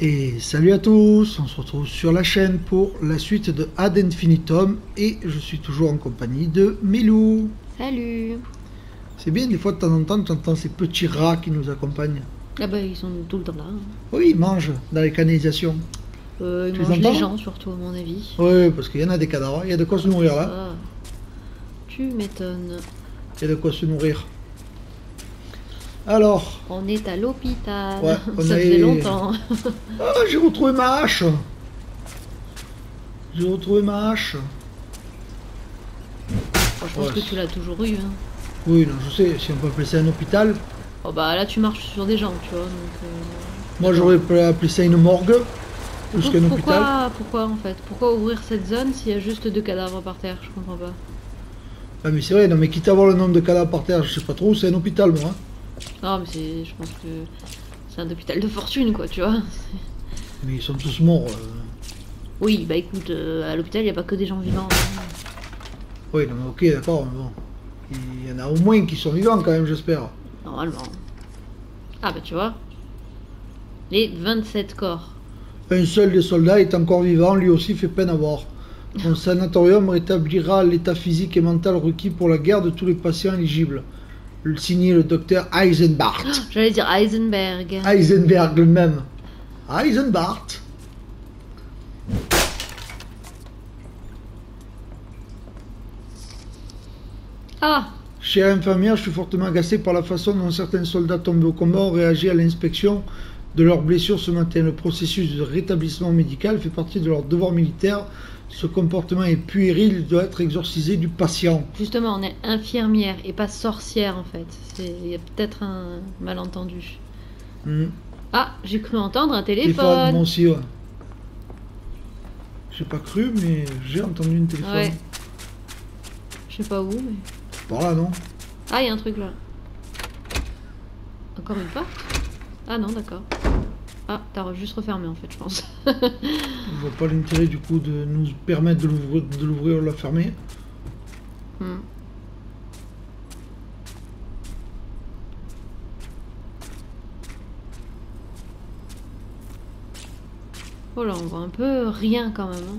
Et salut à tous, on se retrouve sur la chaîne pour la suite de Ad Infinitum et je suis toujours en compagnie de Milou. Salut C'est bien, des fois de temps en temps tu entends ces petits rats qui nous accompagnent. Ah bah ils sont tout le temps là. hein. Oui, ils mangent dans les canalisations. Euh, ils Tu les mangent les entends gens surtout à mon avis. Oui, parce qu'il y en a des cadavres, il y a de quoi se nourrir là. Ah. Tu m'étonnes. Il y a de quoi se nourrir. Alors, On est à l'hôpital. Ouais, Ça est- faisait longtemps. ah, j'ai retrouvé ma hache. J'ai retrouvé ma hache. Je pense Ouais. que tu l'as toujours eu. hein. Oui, non, je sais, si on peut appeler ça un hôpital. Oh bah là tu marches sur des gens, tu vois. Donc, euh, Moi j'aurais pu appeler ça une morgue, plus qu'un hôpital. pourquoi, pourquoi en fait? Pourquoi ouvrir cette zone s'il y a juste deux cadavres par terre? Je comprends pas. Ah mais c'est vrai, non mais quitte à voir le nombre de cadavres par terre, je sais pas trop, c'est un hôpital moi. Non mais c'est, je pense que c'est un hôpital de fortune quoi, tu vois. Mais ils sont tous morts. euh. Oui, bah écoute, euh, à l'hôpital il n'y a pas que des gens vivants. hein. Oui, non mais ok, d'accord, mais bon. Il y en a au moins qui sont vivants quand même, j'espère. Normalement. Ah bah tu vois. Les 27 corps. Un seul des soldats est encore vivant, lui aussi fait peine à voir. Mon sanatorium rétablira l'état physique et mental requis pour la guerre de tous les patients éligibles. Le signé le docteur Eisenbart. J'allais dire Heisenberg. Heisenberg le même. Heisenbart. Ah Chère infirmière, je suis fortement agacé par la façon dont certains soldats tombés au combat ont réagi à l'inspection de leurs blessures ce matin. Le processus de rétablissement médical fait partie de leur devoir militaire. Ce comportement est puéril, il doit être exorcisé du patient. Justement, on est infirmière et pas sorcière en fait. Il y a peut-être un malentendu. Hmm. Ah, j'ai cru entendre un Téléphone, téléphone. moi aussi, ouais. J'ai pas cru, mais j'ai entendu une téléphone. Ouais. Je sais pas où, mais. Par là, non? Ah, il y a un truc là. Encore une porte Ah non, d'accord. Ah, t'as juste refermé en fait, je pense. Je vois pas l'intérêt du coup de nous permettre de l'ouvrir, de l'ouvrir ou de la fermer. Hmm. Oh là, on voit un peu rien quand même. hein.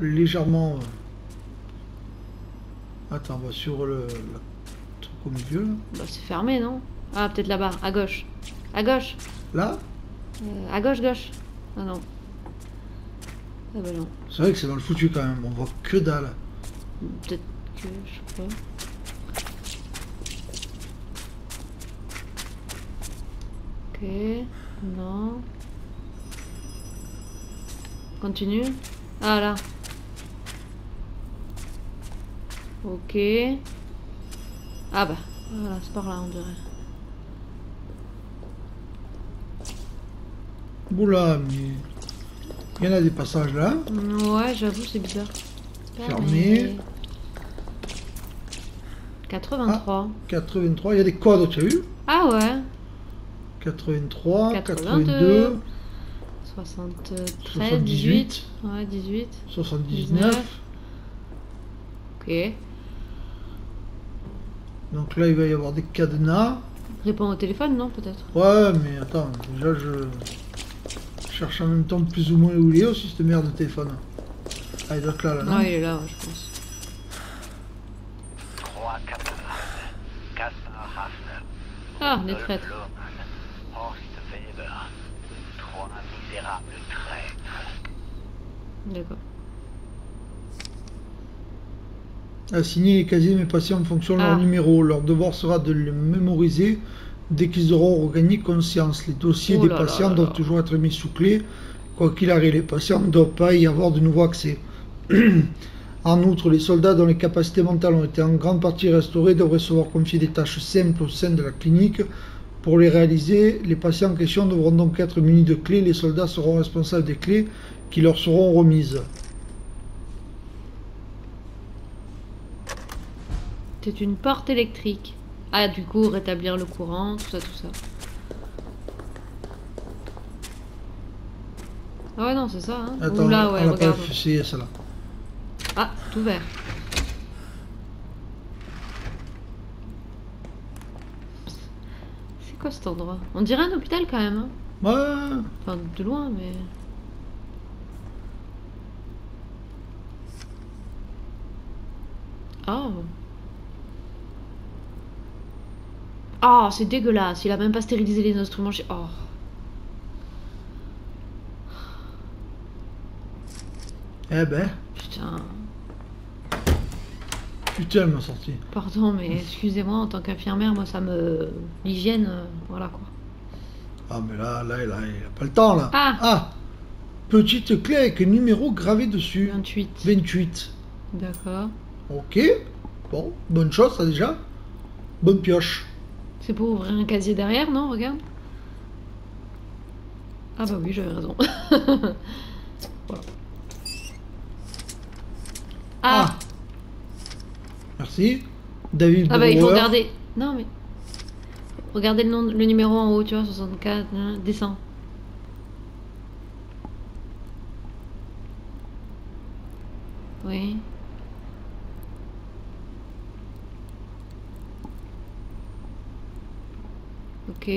Légèrement. euh. Attends, on va sur le, le truc au milieu. là. Bah, c'est fermé, non? Ah, peut-être là-bas, à gauche. À gauche Là, Euh, À gauche, gauche Ah non. Ah bah non. c'est vrai que c'est mal foutu quand même. On voit que dalle. Peut-être que, je sais pas. Ok, non. Continue. Ah là. Ok. Ah bah, voilà, c'est par là on dirait. Oula, mais. Il y en a des passages là. Ouais, j'avoue, c'est bizarre. Fermé. 83. 83, il y a des codes, tu as vu? Ah, ouais. 83, 82, 82, 73, 18. Ouais, 18. 79. Ok. Donc là, il va y avoir des cadenas. Réponds au téléphone, non, peut-être? Ouais, mais attends, déjà je cherche en même temps plus ou moins où il est aussi cette merde de téléphone. Ah, il doit être là, là, non Ah, il est là, ouais, je pense. Ah, des traîtres. D'accord. Assigner les casiers mes patients en fonction de leur Ah. numéro. Leur devoir sera de les mémoriser dès qu'ils auront regagné conscience. Les dossiers Oh des patients là doivent là. toujours être mis sous clé. Quoi qu'il arrive, les patients ne doivent pas y avoir de nouveau accès. en outre, les soldats dont les capacités mentales ont été en grande partie restaurées devraient se voir confier des tâches simples au sein de la clinique. Pour les réaliser, les patients en question devront donc être munis de clés. Les soldats seront responsables des clés qui leur seront remises. C'est une porte électrique. Ah, du coup, rétablir le courant, tout ça, tout ça. Ah ouais, non, c'est ça, hein. Attends, Oula, ouais, on l'a pas regarde. essayé celle-là. Ah, tout vert. C'est quoi cet endroit? On dirait un hôpital quand même. Hein Ouais. Enfin, de loin, mais. Oh. Oh, c'est dégueulasse. Il a même pas stérilisé les instruments. chez- Oh. Eh ben, Putain. putain, elle m'a sorti. Pardon, mais excusez-moi, en tant qu'infirmière, moi, ça me. L'hygiène, euh, voilà quoi. Ah, mais là, là, il a, il a pas le temps, là. Ah. Petite clé avec un numéro gravé dessus. 28. 28. D'accord. Ok. Bon, bonne chose, ça déjà. Bonne pioche. C'est pour ouvrir un casier derrière, non Regarde. Ah bah oui, j'avais raison. Voilà. Ah, Merci. David ah bah il faut regarder. Non mais. Regardez le, nom, le numéro en haut, tu vois, 64, hein, descend. Oui. Ok.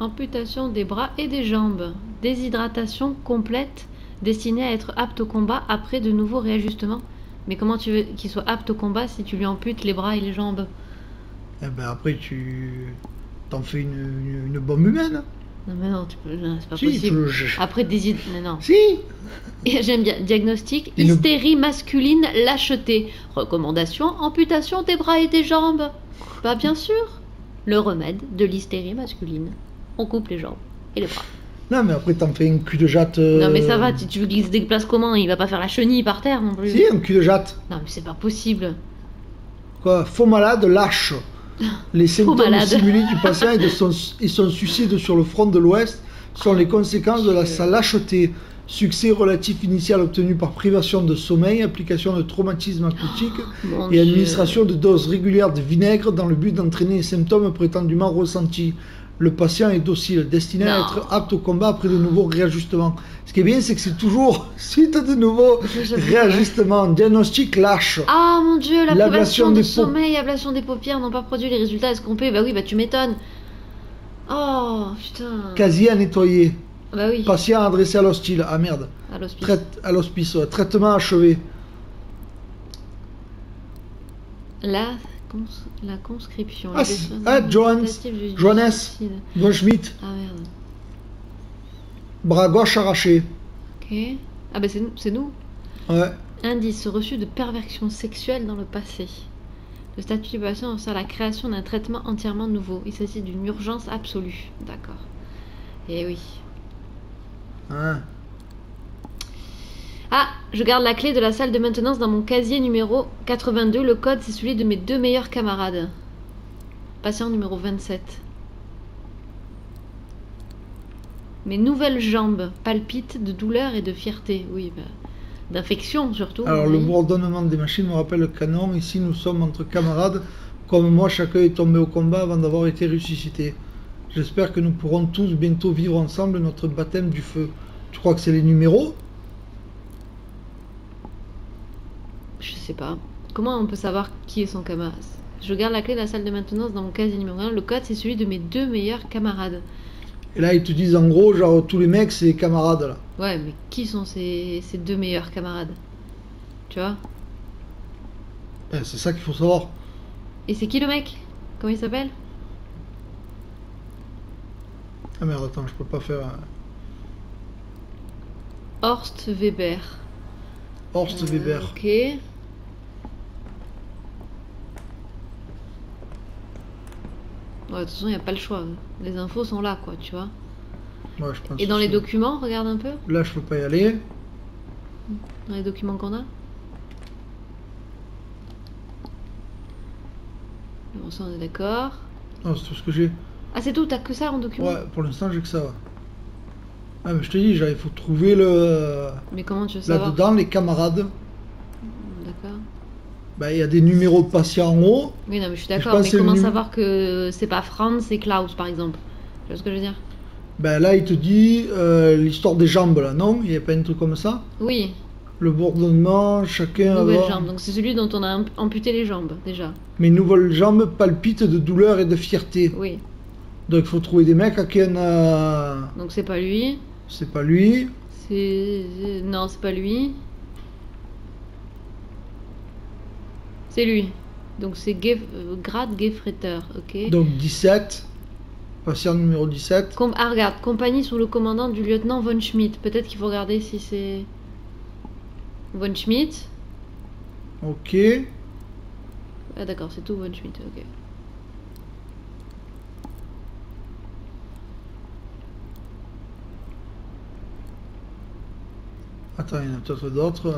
Amputation des bras et des jambes. Déshydratation complète destinée à être apte au combat après de nouveaux réajustements. Mais comment tu veux qu'il soit apte au combat si tu lui amputes les bras et les jambes? Eh ben après, tu t'en fais une, bombe humaine. Non mais non, tu peux- non, c'est pas Si, possible. je- Après déshyd... Mais non. Si Et J'aime bien. Diagnostic, Et hystérie masculine, lâcheté. Recommandation, amputation des bras et des jambes. Bah bien sûr. Le remède de l'hystérie masculine. On coupe les jambes et les bras. Non, mais après, t'en fais un cul de jatte. euh, Non mais ça va, tu, tu veux qu'il se déplace comment? Il va pas faire la chenille par terre non plus. Si, un cul de jatte. Non mais c'est pas possible. Quoi Faux malade lâche. Les symptômes simulés du patient et, de son, et son suicide sur le front de l'Ouest sont les conséquences de la, sa lâcheté. Succès relatif initial obtenu par privation de sommeil, application de traumatisme acoustique Mon et Dieu. administration de doses régulières de vinaigre dans le but d'entraîner les symptômes prétendument ressentis. Le patient est docile, destiné à être apte au combat après de nouveaux réajustements. Ce qui est bien, c'est que c'est toujours suite à de nouveaux réajustements. Diagnostic lâche. Ah mon dieu, la L'ablation paup- sommeil, ablation des paupières n'ont pas produit les résultats escomptés. Bah oui, bah tu m'étonnes. Oh putain. Casier à nettoyer. Bah oui. Patient adressé à l'hostile. Ah merde. À l'hospice. Traite à l'hospice. ouais. Traitement achevé. La, cons- la conscription. Ah, ah, Johannes. Johannes. suicide. Von Schmidt. Ah merde. Bras gauche arraché. Ok. Ah bah c'est nous. Ouais. Indice reçu de perversion sexuelle dans le passé. Le statut du patient sert à la création d'un traitement entièrement nouveau. Il s'agit d'une urgence absolue. D'accord. Eh oui. Hein. Ah, je garde la clé de la salle de maintenance dans mon casier numéro 82. Le code, c'est celui de mes deux meilleurs camarades. Patient numéro 27. Mes nouvelles jambes palpitent de douleur et de fierté. Oui, bah, d'infection surtout. Alors le bourdonnement des machines me rappelle le canon. Ici nous sommes entre camarades. Comme moi, chacun est tombé au combat avant d'avoir été ressuscité. J'espère que nous pourrons tous bientôt vivre ensemble notre baptême du feu. Tu crois que c'est les numéros Je sais pas. Comment on peut savoir qui est son camarade? Je garde la clé de la salle de maintenance dans mon casier numéro 1. Le code, c'est celui de mes deux meilleurs camarades. Et là ils te disent en gros, genre tous les mecs c'est camarades là. Ouais, mais qui sont ces, ces deux meilleurs camarades? Tu vois? Eh, c'est ça qu'il faut savoir. Et c'est qui le mec? Comment il s'appelle? Ah merde, attends, je peux pas faire. un Horst Weber. Horst Euh, Weber. Ok. Ouais, de toute façon, il n'y a pas le choix. Les infos sont là, quoi, tu vois. Ouais, je pense Et dans les documents, regarde un peu. Là je peux pas y aller. Dans les documents qu'on a. Bon, ça, on est d'accord. Non, c'est tout ce que j'ai. Ah, c'est tout, t'as que ça en document? Ouais, pour l'instant j'ai que ça. Ah mais je te dis, il faut trouver le. Mais comment tu veux Là-dedans, les camarades. Il y a des numéros de patients en haut. Oui, non, mais je suis d'accord. Mais comment num- savoir que c'est pas Franz, c'est Klaus, par exemple? Tu vois ce que je veux dire? Ben là, il te dit euh, l'histoire des jambes, là, non? Il n'y a pas un truc comme ça? Oui. Le bourdonnement, chacun Nouvelle avoir- jambe. Donc c'est celui dont on a am- amputé les jambes déjà. Mes nouvelles jambes palpitent de douleur et de fierté. Oui. Donc il faut trouver des mecs à qui on a... Donc c'est pas lui. C'est pas lui. C'est non, c'est pas lui. C'est lui. Donc c'est Gef... euh, Grad Gefretter, ok. Donc 17. Patient numéro 17. Com- ah regarde, compagnie sous le commandant du lieutenant von Schmidt. Peut-être qu'il faut regarder si c'est von Schmidt. Ok. Ah d'accord, c'est tout von Schmidt, ok. Attends, il y en a peut-être d'autres.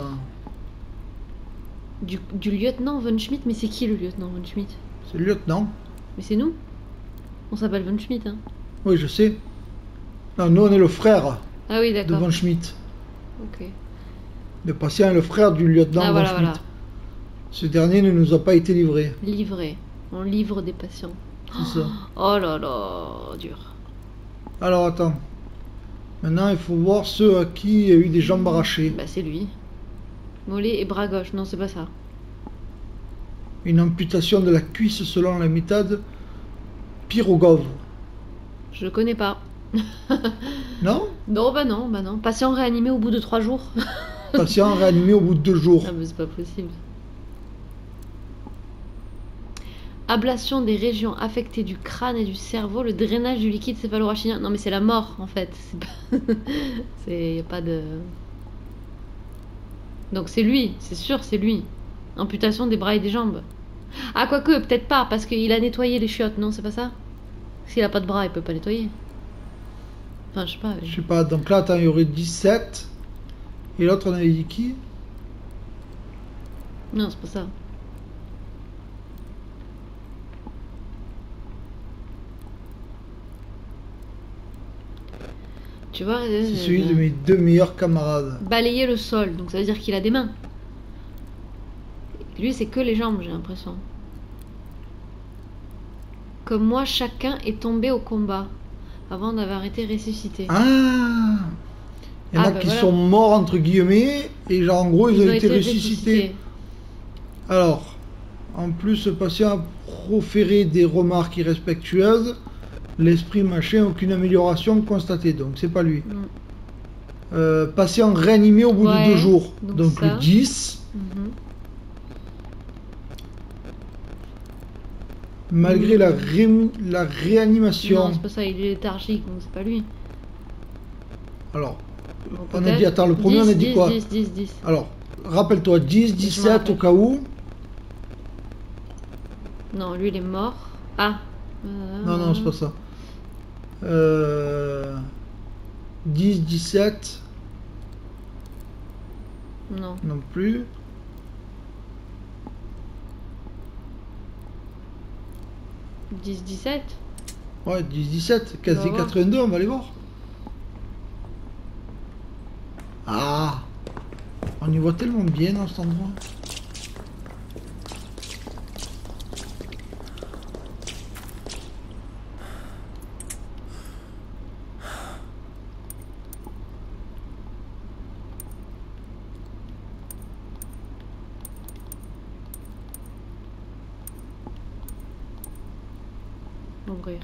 Du, du lieutenant von Schmidt, mais c'est qui le lieutenant von Schmidt? C'est le lieutenant. Mais c'est nous. On s'appelle von Schmidt, hein. Oui, je sais. Non, nous, on est le frère Ah oui, de. Von Schmidt. Ok. Le patient est le frère du lieutenant Ah Von voilà, Schmidt. voilà. Ce dernier ne nous a pas été livré. Livré. On livre des patients. C'est ça. Oh là là, dur. Alors attends. Maintenant, il faut voir ceux à qui il y a eu des jambes arrachées. Bah c'est lui. Mollet et bras gauche. Non, c'est pas ça. Une amputation de la cuisse selon la méthode Pirogov. Je connais pas. Non? Non, bah non, bah non. Patient réanimé au bout de trois jours. Patient réanimé au bout de deux jours. Ah mais c'est pas possible. Ablation des régions affectées du crâne et du cerveau, le drainage du liquide céphalorachidien. Non mais c'est la mort en fait. C'est pas... c'est y a pas de. Donc c'est lui, c'est sûr, c'est lui. Amputation des bras et des jambes. Ah quoique, peut-être pas, parce qu'il a nettoyé les chiottes, non, c'est pas ça? S'il a pas de bras, il peut pas nettoyer. Enfin, je sais pas. Je sais pas, donc là, attends, il y aurait 17. Et l'autre, on avait dit qui? Non, c'est pas ça. Tu vois euh, C'est celui de mes deux meilleurs camarades. Balayer le sol, donc ça veut dire qu'il a des mains. Lui, c'est que les jambes, j'ai l'impression. Comme moi, chacun est tombé au combat avant d'avoir été ressuscité. Ah Il y en Ah, a bah qui voilà. sont morts, entre guillemets, et genre, en gros, ils, ont, été, ressuscités. Alors, en plus, ce patient a proféré des remarques irrespectueuses. L'esprit machin, aucune amélioration constatée, donc c'est pas lui. Mm. Euh, patient réanimé au bout Ouais, de deux jours, donc le 10. Mhm. Malgré Mm. la, ré- la réanimation. Non, c'est pas ça, il est léthargique, donc c'est pas lui. Alors, on a dit, attends, le premier, on a 10, dit 10, quoi 10, 10, 10. Alors, rappelle-toi, 10, me 17 au cas où. Non, lui, il est mort. Ah Non, non, c'est pas ça. Euh, 10, 17, Non. non plus. Euh, 10, 17 Ouais, 10, 17, quasi On va voir. 82, on va aller voir. Ah On y voit tellement bien dans cet endroit. Ouvrir.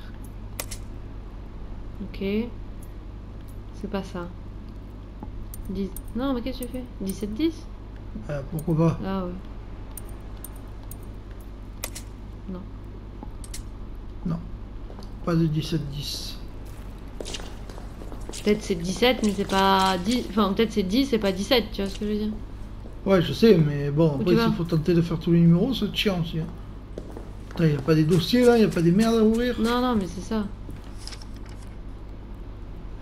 Ok. C'est pas ça. 10... Non, mais qu'est-ce que tu fais? 17, 10 Euh, pourquoi pas? Ah ouais. Pas de 17, 10. Peut-être c'est 17, mais c'est pas 10. Enfin, peut-être c'est 10, c'est pas 17, tu vois ce que je veux dire? Ouais, je sais, mais bon, Où après, s'il faut tenter de faire tous les numéros, c'est chiant aussi. Hein. Putain, y a pas des dossiers là, y a pas des merdes à ouvrir Non, non, mais c'est ça.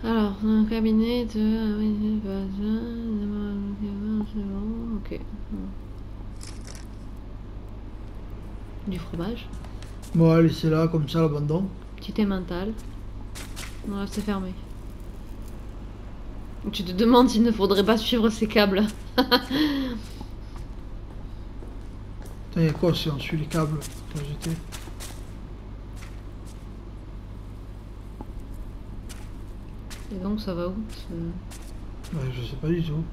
Alors, un cabinet de. Ok. Du fromage. Bon, allez, c'est là, comme ça, l'abandon. Petit mental. Non, là, c'est fermé. Tu te demandes s'il ne faudrait pas suivre ces câbles. Putain, y a quoi si on suit les câbles. Et donc ça va où Je sais pas du tout.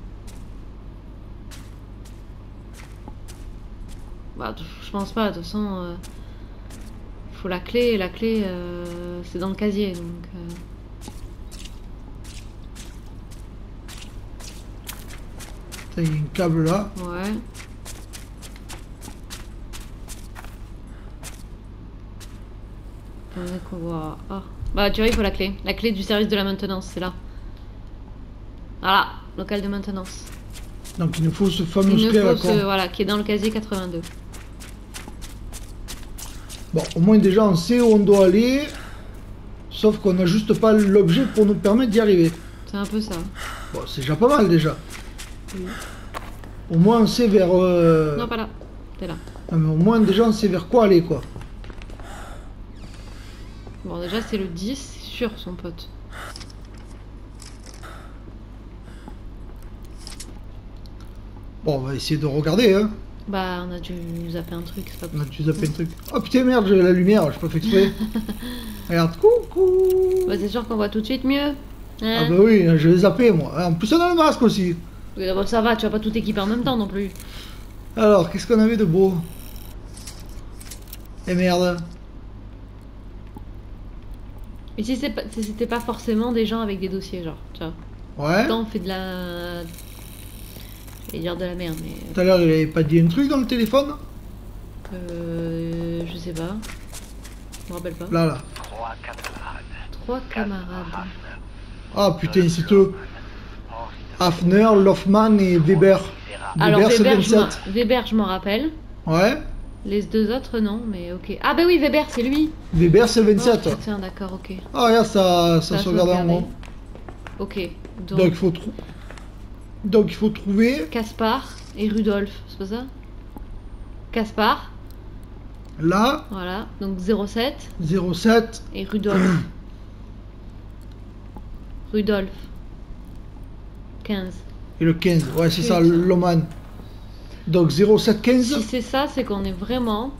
Bah, je pense pas, de toute façon, euh, faut la clé, et la clé, euh, c'est dans le casier, donc... Euh... T'as une câble là Ouais. Attendez qu'on voit... Ah bah, tu vois, il faut la clé. La clé du service de la maintenance, c'est là. Voilà, local de maintenance. Donc il nous faut ce fameux Il clé nous faut ce, voilà, qui est dans le casier 82. Bon, au moins déjà on sait où on doit aller. Sauf qu'on n'a juste pas l'objet pour nous permettre d'y arriver. C'est un peu ça. Bon, c'est déjà pas mal déjà. Oui. Au moins on sait vers. euh, Non, pas là. T'es là. non, mais au moins déjà on sait vers quoi aller quoi. Bon, déjà, c'est le 10, c'est sûr, son pote. Bon, on va essayer de regarder hein. Bah, on a dû zapper un truc, c'est pas On a dû zapper un truc. Oh putain merde, j'ai la lumière, j'ai pas fait exprès. Regarde, coucou Bah, c'est sûr qu'on voit tout de suite mieux. Hein Ah bah oui, je vais zapper moi. En plus on a le masque aussi. Oui, d'abord, ça va, tu vas pas tout équiper en même temps non plus. Alors, qu'est-ce qu'on avait de beau? Eh merde. Et si c'est pas- si c'était pas forcément des gens avec des dossiers, genre, tu vois. Ouais. Quand on fait de la. Je vais dire de la merde, mais. Tout à l'heure, il avait pas dit un truc dans le téléphone? Euh, je sais pas. Je me rappelle pas. Là, là. Trois camarades. Trois camarades. Ah putain, c'est eux. Hafner, Loffman et Weber. Alors, Weber, c'est Weber, je m'en- 27. Weber, je m'en rappelle. Ouais. Les deux autres, non, mais ok. Ah, bah oui, Weber, c'est lui. Weber, c'est Oh, 27. putain, d'accord, ok. Ah, regarde, ça, ça, Ça se regarde en haut. Ok. Donc, Donc, il faut trou- Donc, il faut trouver Caspar et Rudolf, c'est pas ça? Caspar, là, voilà. Donc 07 07. et Rudolf. Rudolf. 15. Et le 15. Ouais, c'est ça. Loman. Donc, 0715. Si c'est ça, c'est qu'on est vraiment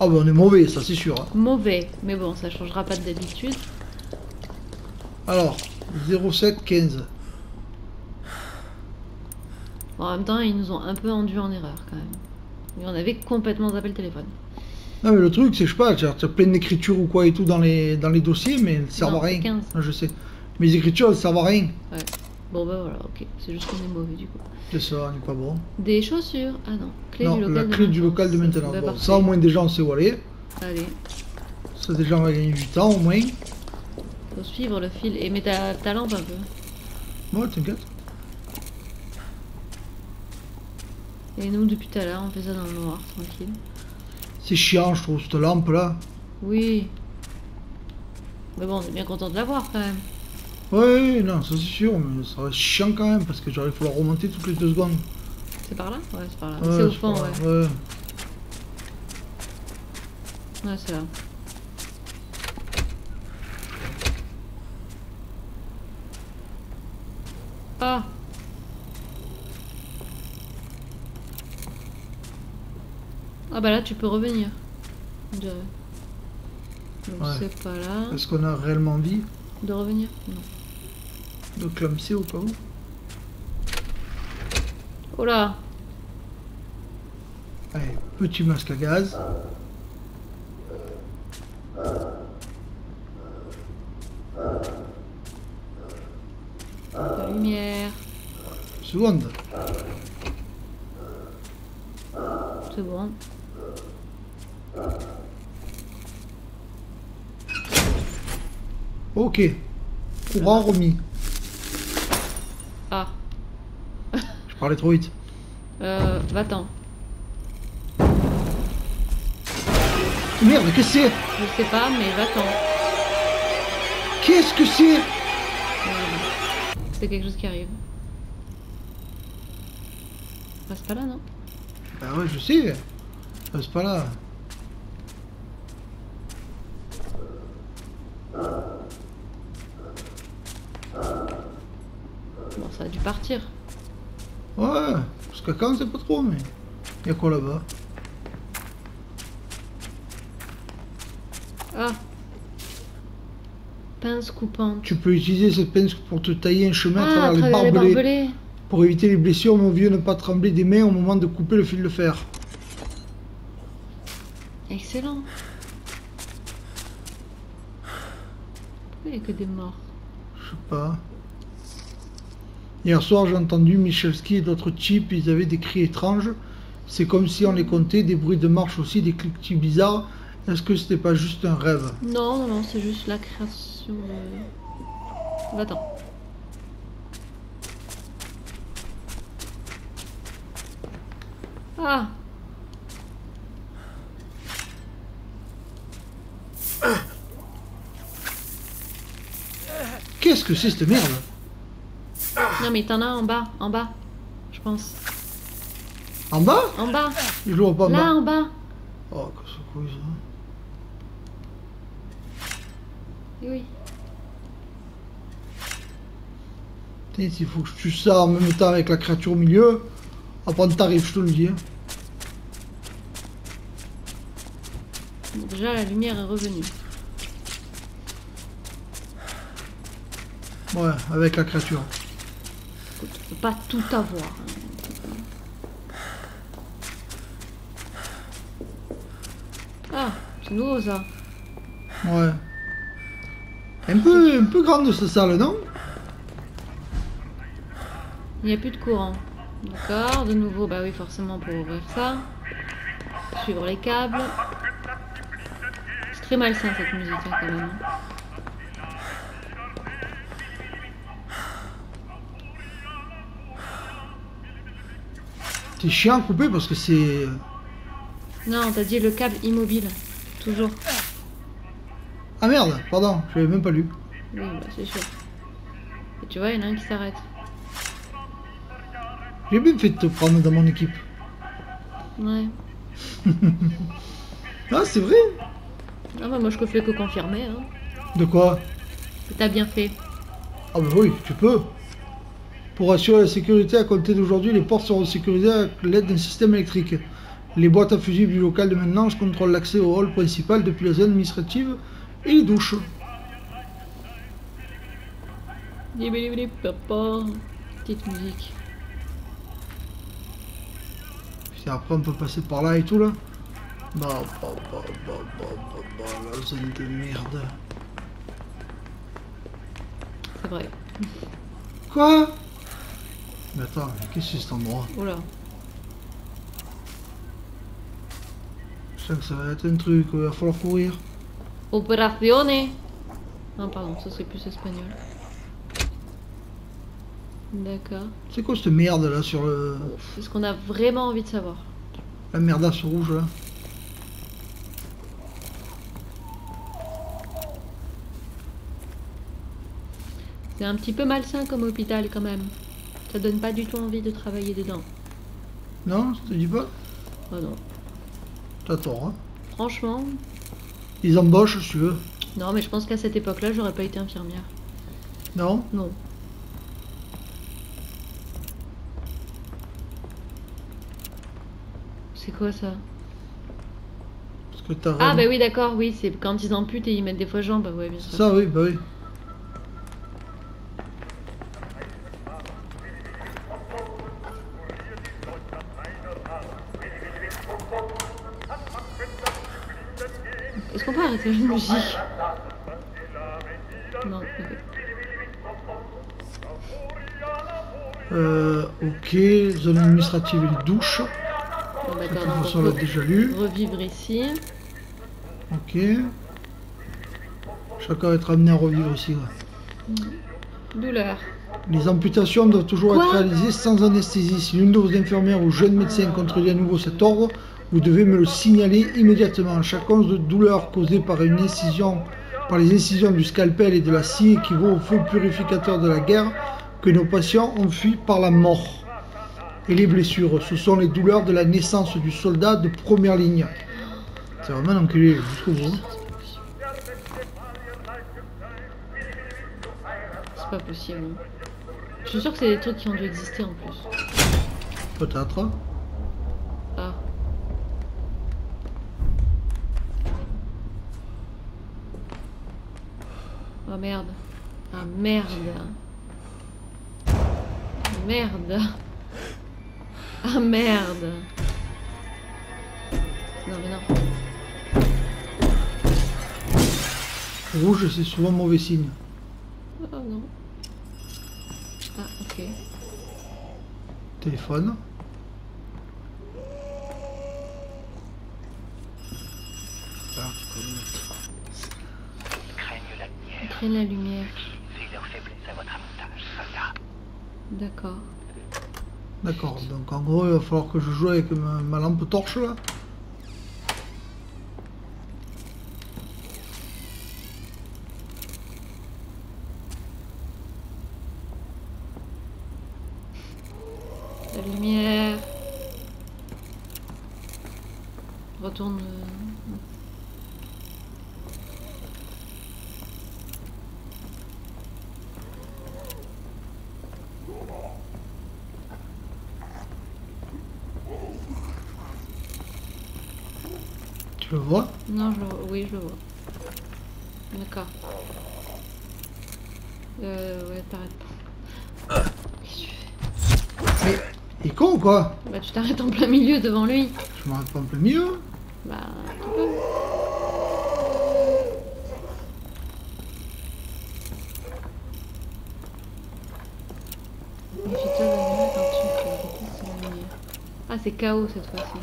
Ah, bah, on est mauvais, ça, c'est sûr. hein. mauvais. Mais bon, ça changera pas d'habitude. Alors, 0715. Bon, en même temps, ils nous ont un peu induit en erreur quand même. Et on avait complètement zappé le téléphone. Non, mais le truc, c'est, je sais pas, tu as plein d'écritures ou quoi et tout dans les, dans les dossiers, mais elles servent Non, à rien. c'est 15. Non, je sais. Mais les écritures, elles servent à rien. Bon, bah voilà, ok. C'est juste qu'on est mauvais du coup. C'est ça, on n'est pas bon. Des chaussures. Ah non. Clé non, du local la de clé du local de maintenance. Bah, Bon, ça, au moins, déjà, on sait où aller. Allez, Ça, déjà, on va gagner du temps, au moins. faut suivre le fil. Et mets ta, ta lampe un peu. Ouais, t'inquiète. Et nous, depuis tout à l'heure, on fait ça dans le noir, tranquille. C'est chiant, je trouve, cette lampe-là. Oui. Mais bon, on est bien content de l'avoir quand même. Ouais, non, ça c'est sûr, mais ça reste chiant quand même, parce que genre, il faut la remonter toutes les deux secondes. C'est par là? Ouais, c'est par là. Ouais, c'est au fond, ouais. ouais. Ouais, c'est là. Ah Ah bah là, tu peux revenir. Donc Ouais. c'est pas là. Est-ce qu'on a réellement envie De revenir? Non. De clamser au cas où Oh là Allez, petit masque à gaz. La lumière. Seconde. Bon. Ok. Courant remis. Ah. Parlais trop vite. Euh, va-t'en. Merde, qu'est-ce que c'est? Je sais pas, mais va-t'en. Qu'est-ce que c'est? Merde. C'est quelque chose qui arrive. Passe pas là, non? Bah ouais, je sais. C'est pas là. Bon, ça a dû partir. Ouais, parce que quand c'est pas trop, mais. Y'a quoi là-bas? Ah Pince coupante. Tu peux utiliser cette pince pour te tailler un chemin à Ah, à travers les travers les barbelés. barbelés. Pour éviter les blessures, mon vieux, ne pas trembler des mains au moment de couper le fil de fer. Excellent. Pourquoi il n'y a que des morts? Je sais pas. Hier soir, j'ai entendu Michelski et d'autres types, ils avaient des cris étranges. C'est comme si on les comptait, des bruits de marche aussi, des cliquetis bizarres. Est-ce que c'était pas juste un rêve? Non, non, non, c'est juste la création de... Va-t'en. Ah Qu'est-ce que c'est cette merde? Non mais t'en as en bas, en bas, je pense. En bas? En bas, Je le vois pas en là bas. en bas. Oh, que c'est quoi ça Oui. Putain, s'il faut que je tue ça en même temps avec la créature au milieu, après t'arrives, je te le dis. hein. Bon, déjà la lumière est revenue. Ouais, avec la créature. Écoute, on peut pas tout avoir. Ah, c'est nouveau ça. Ouais. Un peu, un peu grande cette salle, non? Il n'y a plus de courant. D'accord, de nouveau, bah oui, forcément pour ouvrir ça. Suivre les câbles. C'est très malsain cette musique hein, quand même. hein. C'est chiant à couper parce que c'est... Non, t'as dit le câble immobile. Toujours. Ah merde, pardon, je l'avais même pas lu. Oui, bah c'est sûr. Et tu vois, il y en a un qui s'arrête. J'ai bien fait de te prendre dans mon équipe. Ouais. Ah, c'est vrai? Ah bah moi je fais que confirmer. Hein. De quoi? Que t'as bien fait. Ah bah oui, tu peux. Pour assurer la sécurité, à compter d'aujourd'hui, les portes seront sécurisées avec l'aide d'un système électrique. Les boîtes à fusibles du local de maintenance contrôlent l'accès au hall principal depuis la zone administrative et les douches. Petite musique. Puis après, on peut passer par là et tout là. Bah, bah, bah, bah, bah, bah, bah, la zone de merde. C'est vrai. Quoi? Mais attends, mais qu'est-ce que c'est cet endroit Oula. Je sens que ça va être un truc, il va falloir courir. Operazione. Non, pardon, ça serait plus espagnol. D'accord. C'est quoi cette merde là sur le... C'est ce qu'on a vraiment envie de savoir. la merdasse rouge là C'est un petit peu malsain comme hôpital quand même. Ça donne pas du tout envie de travailler dedans. Non, je te dis pas Oh non. T'as tort, hein. Franchement, Ils embauchent si tu veux. non, mais je pense qu'à cette époque-là, j'aurais pas été infirmière. Non? Non. C'est quoi ça? Parce que t'as Ah bah oui d'accord, oui, c'est quand ils amputent et ils mettent des fois jambes, ouais bien sûr. Ça, oui, bah oui. Est-ce qu'on peut arrêter la musique Non, ok. Euh, ok, zone administrative et. Bon, d'accord, façon, on l'a déjà lu. revivre ici. Ok. Chacun être amené à revivre ici. ouais. Douleur. Les amputations doivent toujours Quoi être réalisées sans anesthésie. Si l'une de vos infirmières ou jeunes médecins contredit à nouveau cet ordre, vous devez me le signaler immédiatement. Chaque once de douleur causée par une incision, par les incisions du scalpel et de la scie équivaut au feu purificateur de la guerre que nos patients ont fui par la mort. Et les blessures, ce sont les douleurs de la naissance du soldat de première ligne. C'est vraiment un enculé jusqu'au bout. hein. C'est pas possible. Je suis sûre que c'est des trucs qui ont dû exister en plus. Peut-être. Oh merde. Ah merde. Ah, merde. Ah merde. Non mais non. Rouge c'est souvent mauvais signe. Oh non. Ah ok. Téléphone. La lumière. D'accord. D'accord, donc en gros, il va falloir que je joue avec ma lampe torche là. La lumière. Retourne. euh, Tu le vois Non, je vois. D'accord. Euh, ouais, t'arrêtes pas. Qu'est-ce que tu fais? Mais il est con ou quoi? Bah, tu t'arrêtes en plein milieu devant lui. Je m'arrête pas en plein milieu. Bah, tu peux. Ah, c'est chaos cette fois-ci.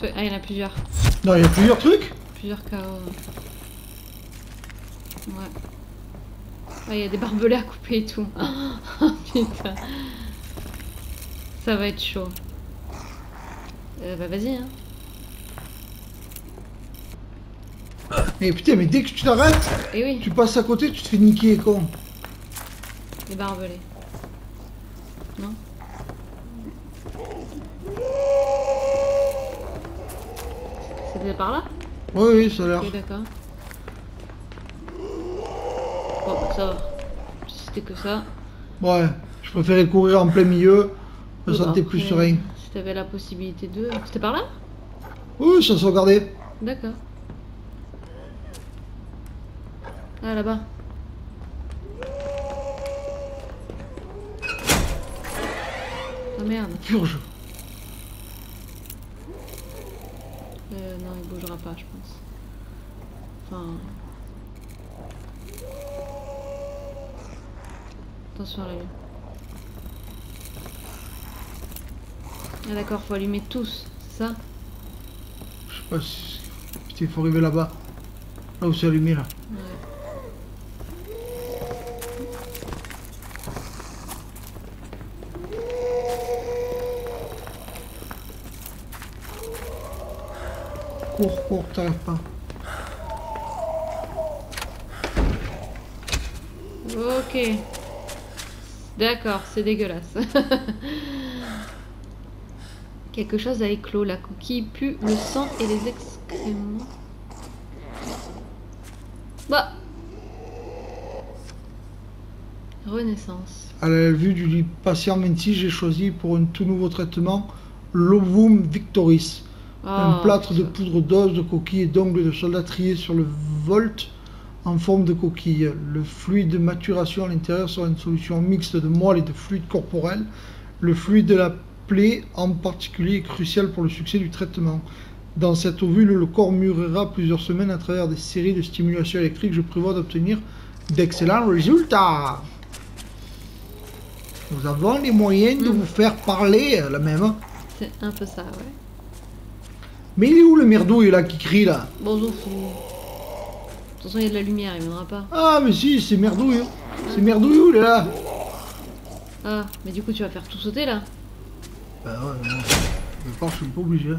Feu- Ah, il y en a plusieurs. Non, il y a plusieurs trucs. Plusieurs KO. Ouais. Il y a des barbelés à couper et tout. Oh, putain. Ça va être chaud. Euh, bah vas-y, hein. Mais putain, mais dès que tu t'arrêtes, oui, tu passes à côté, tu te fais niquer, con. les barbelés. Non Par là Oui, oui, ça a l'air. Ok, d'accord. Bon, bah, ça va. C'était que ça. Ouais, je préférais courir en plein milieu. Je me sentais plus serein. Si t'avais la possibilité de. C'était par là Oui, ça se regardait. D'accord. Ah, là-bas. Ah merde. Purge. Euh, non, il bougera pas, je pense. Enfin. Attention à la lumière. Ah d'accord, faut allumer tous, c'est ça? Je sais pas si. Putain, il faut arriver là-bas. Là où c'est allumé, là. Ouais. Cours, cours, t'arrives pas. Ok. D'accord, c'est dégueulasse. Quelque chose a éclos. La coquille pue le sang et les excréments. Bah. Renaissance. À la vue du patient 26, j'ai choisi pour un tout nouveau traitement l'Ovum Victoris. Un Oh, plâtre de poudre d'os, de coquilles et d'ongles de soldats triés sur le volt en forme de coquille. Le fluide de maturation à l'intérieur sera une solution mixte de moelle et de fluide corporel. Le fluide de la plaie en particulier est crucial pour le succès du traitement. Dans cette ovule, le corps mûrira plusieurs semaines à travers des séries de stimulation électrique. Je prévois d'obtenir d'excellents résultats. Nous avons les moyens de Mm. vous faire parler, la même. C'est un peu ça, ouais. Mais il est où le merdouille là qui crie là Bon. De toute façon, il y a de la lumière, il viendra pas. Ah mais si, c'est merdouille. C'est merdouille où là Ah, mais du coup, tu vas faire tout sauter là Bah ouais, non. D'accord, je suis pas obligé.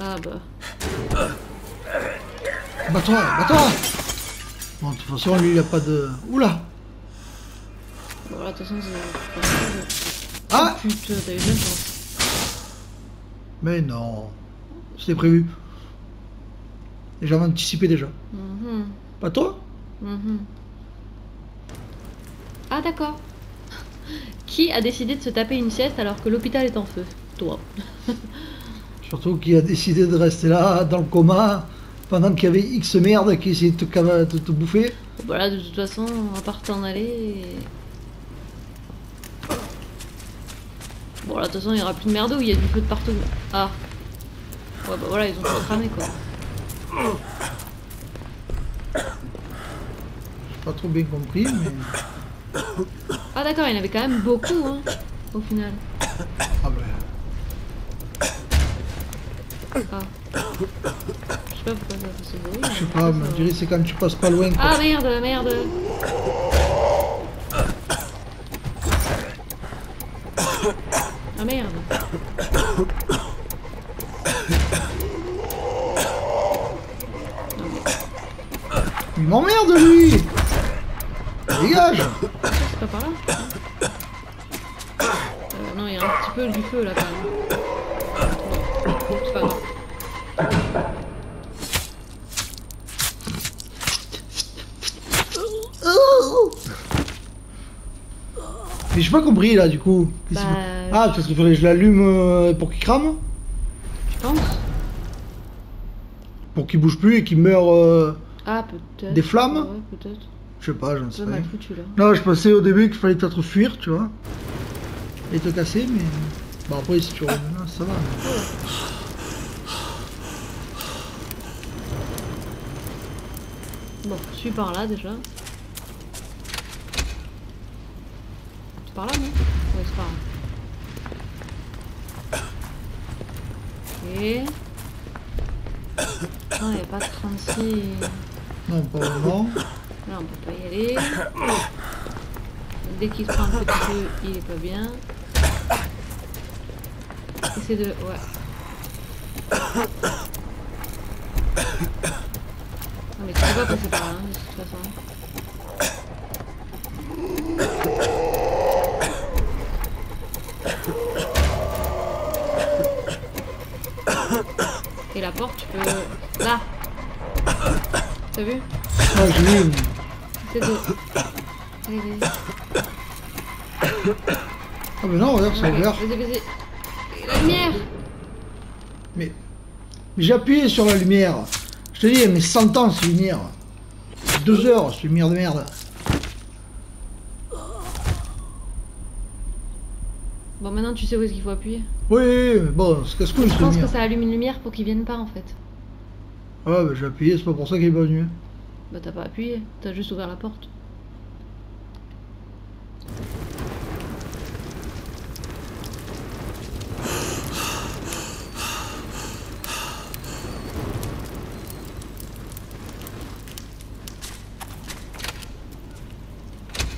Ah bah. Bats-toi, bats-toi Bon, de toute façon, lui, il a pas de... Oula Bon, là, de toute façon, c'est. Ah Putain, t'as eu de la chance. Mais non. C'était prévu. J'avais anticipé déjà. Mhm, Pas toi? Mhm. Ah, d'accord. Qui a décidé de se taper une sieste alors que l'hôpital est en feu? Toi. Surtout qu'il a décidé de rester là, dans le coma, pendant qu'il y avait X merde qui essayait de te, cava- de te bouffer. Voilà, de toute façon, on va pas t'en aller. et- Bon, là, de toute façon, il y aura plus de merde où il y a du feu de partout. Ah. Ouais, bah voilà, ils ont tout cramé, quoi. J'ai pas trop bien compris, mais. Ah, d'accord, il y en avait quand même beaucoup, hein, au final. Ah ben. Ah. Je sais pas pourquoi ça fait ce bruit. Je sais pas, mais on dirait que c'est quand tu passes pas loin. quoi. Ah, merde, merde. Ah, merde. Il m'emmerde lui Dégage C'est pas par là Euh, Non, il y a un petit peu du feu là quand même. C'est pas grave. Mais j'ai pas compris là du coup. Bah, Ah, parce qu'il faudrait que je l'allume euh, pour qu'il crame je pense. Pour qu'il bouge plus et qu'il meure. euh, Ah, peut-être. Des flammes Ouais, peut-être. Je sais pas, sais rien. mal foutu là. Non, je pensais au début qu'il fallait peut-être fuir, tu vois. Et te casser, mais. Bon, après, si tu reviens là, ça va. Bon, je suis par là déjà. C'est par là, non? Ouais, c'est par là. Non, il n'y a pas de 36. Non, pas vraiment. Là, on peut pas y aller. Dès qu'il se prend un petit peu, il est pas bien. Essaie de... Ouais. Non mais tu peux pas passer par là, hein, T'as vu Ah, vas-y. Ah, mais non, regarde, c'est ouvert. Vas-y, vas-y. La lumière Mais. mais J'ai appuyé sur la lumière. Je te dis, mais 100 ans, cette lumière. Deux heures, cette lumière de merde. Bon, maintenant tu sais où est-ce qu'il faut appuyer. Oui, oui, bon, c'est casse-couille, Je pense que ça allume une lumière pour qu'ils viennent pas en fait. Ah, bah j'ai appuyé, c'est pas pour ça qu'il est pas venu. Bah t'as pas appuyé, t'as juste ouvert la porte.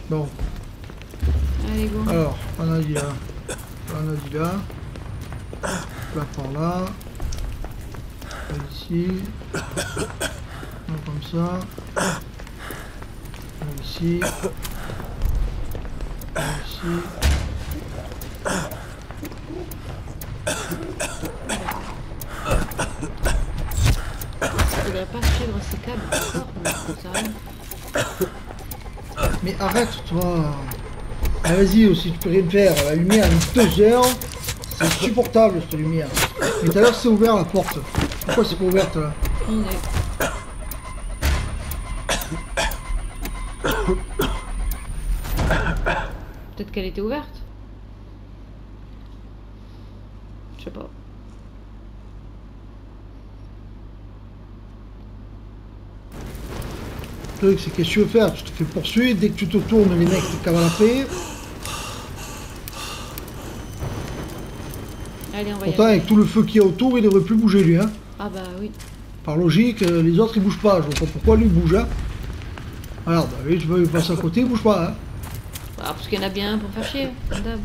Bon, Allez go. alors, on a dit là. On a dit là. Là par là. Ici. Comme ça. Ici. Ici. Mais arrête, toi. Ah, vas-y aussi, tu peux rien faire. La lumière, deux heures. C'est insupportable, cette lumière. Mais tout à l'heure, c'est ouvert la porte. Pourquoi c'est pas ouverte là. Peut-être qu'elle était ouverte. Je sais pas. Le truc, c'est qu'est-ce que tu veux faire? Tu te fais poursuivre, dès que tu te tournes, les mecs te cavalent. Allez, on va y Pourtant, avec tout le feu qu'il y a autour, il devrait plus bouger lui. Hein. Ah bah oui. Par logique, euh, les autres ils bougent pas. Je vois pas pourquoi lui bouge. Hein. Regarde, lui, tu vois, il passe à côté, il bouge pas. Hein. Ah, parce qu'il y en a bien un pour faire chier, comme d'hab.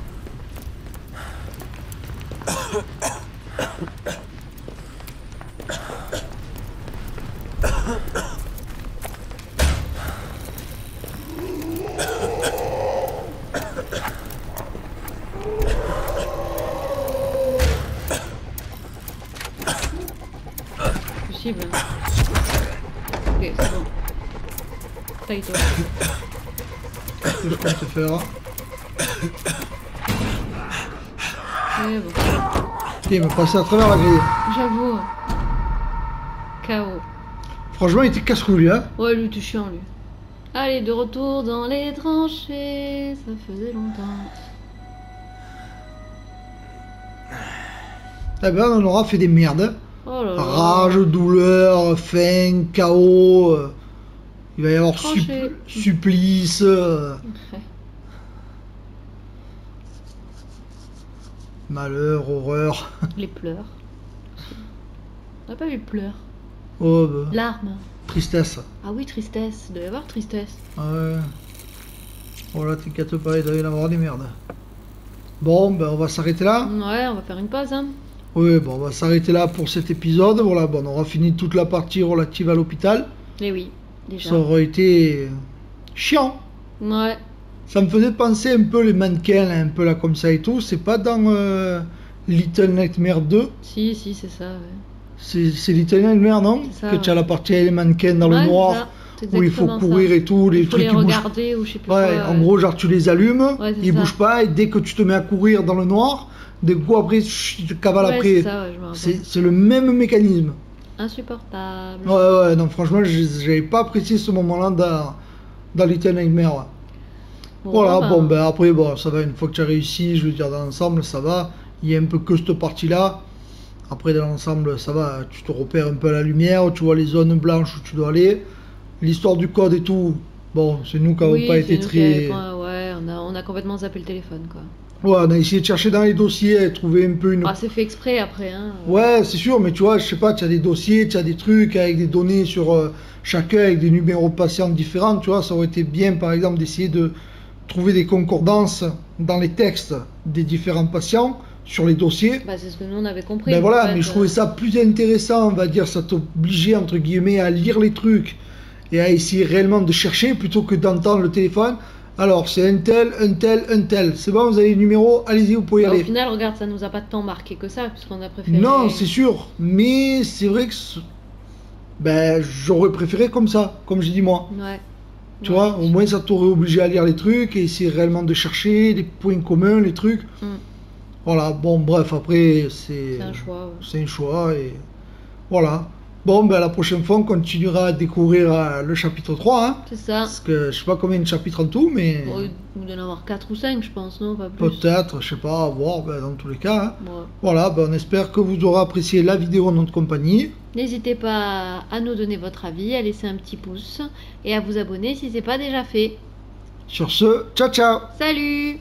Possible. hein. Ok, c'est bon. Taille-toi. Qu'est-ce que je compte te faire Ouais, bon. Il m'a passé à travers la grille. J'avoue. KO. Franchement, il était casse-cou, lui, hein. Ouais, lui, tu chiant, lui. Allez, de retour dans les tranchées. Ça faisait longtemps. Eh ben, on aura fait des merdes. Oh là là. Rage, douleur, faim, chaos. euh, Il va y avoir supplice. euh, malheur, horreur. Les pleurs. On n'a pas vu pleurs. Oh, bah, Larmes. tristesse. Ah oui, tristesse. Il doit y avoir tristesse. Ouais. Oh là, t'inquiète pas, il doit y en avoir des merdes. Bon, ben on va s'arrêter là. Ouais, on va faire une pause, hein. Oui, bon, on va s'arrêter là pour cet épisode. Voilà, bon, on aura fini toute la partie relative à l'hôpital. Eh oui, déjà. Ça aurait été chiant. Ouais. Ça me faisait penser un peu les mannequins, un peu là comme ça et tout. C'est pas dans euh, Little Nightmare 2. Si, si, c'est ça, ouais. C'est Little Nightmare, non ça, Que tu as la partie avec les mannequins dans Ouais, le noir, où il faut courir ça. et tout, les Il faut trucs les qui bougent. regarder ou je sais plus Ouais, quoi. en gros, genre tu les allumes, ils ça. bougent pas, et dès que tu te mets à courir dans le noir, des coups après, tu te cavales après. c'est le même mécanisme. Insupportable. Ouais, ouais, non, franchement, j'avais pas apprécié ce moment-là dans, dans Little Nightmare. Voilà, bon, ben après, bon, ça va, une fois que tu as réussi, je veux dire, dans l'ensemble, ça va. Il y a un peu que cette partie-là. Après, dans l'ensemble, ça va, tu te repères un peu à la lumière, tu vois les zones blanches où tu dois aller. L'histoire du code et tout, bon, c'est nous qui n'avons oui, pas été très. avons- Ouais, on a, on a complètement zappé le téléphone, quoi. Ouais, on a essayé de chercher dans les dossiers, trouver un peu une. Ah, c'est fait exprès après, hein. Ouais, c'est sûr, mais tu vois, je sais pas, tu as des dossiers, tu as des trucs avec des données sur euh, chacun, avec des numéros patients différents, tu vois, ça aurait été bien, par exemple, d'essayer de trouver des concordances dans les textes des différents patients sur les dossiers. Bah, c'est ce que nous on avait compris. Ben en voilà, fait, mais je euh, trouvais ça plus intéressant, on va dire, ça t'obligeait, entre guillemets, à lire les trucs et à essayer réellement de chercher plutôt que d'entendre le téléphone. Alors, c'est un tel, un tel, un tel. C'est bon, vous avez les numéros, allez-y, vous pouvez y Au aller. final, regarde, ça nous a pas tant marqué que ça, puisqu'on a préféré. Non, c'est sûr, mais c'est vrai que ben, j'aurais préféré comme ça, comme j'ai dit moi. Ouais. Tu Ouais. vois, au moins ça t'aurait obligé à lire les trucs et essayer réellement de chercher les points communs, les trucs. Mm. Voilà, bon, bref, après, c'est C'est un choix. ouais. c'est un choix et voilà. Bon, ben la prochaine fois, on continuera à découvrir euh, le chapitre 3, hein, C'est ça. parce que je sais pas combien de chapitres en tout, mais Bon, il doit y en avoir 4 ou 5, je pense, non Pas plus. peut-être, je sais pas, à voir, ben, dans tous les cas. hein. Ouais. Voilà, ben, on espère que vous aurez apprécié la vidéo en notre compagnie. N'hésitez pas à nous donner votre avis, à laisser un petit pouce et à vous abonner si c'est pas déjà fait. Sur ce, ciao ciao Salut